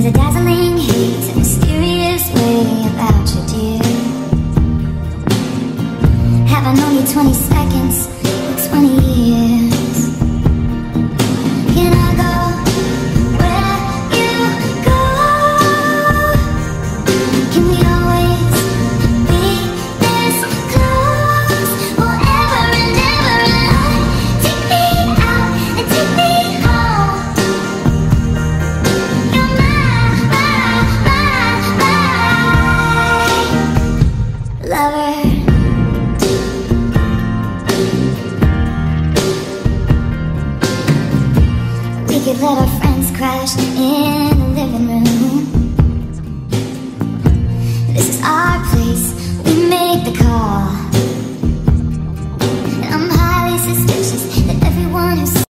There's a dazzling heat, a mysterious way about you, dear Have I known you 20 seconds? lover We could let our friends crash in the living room. This is our place.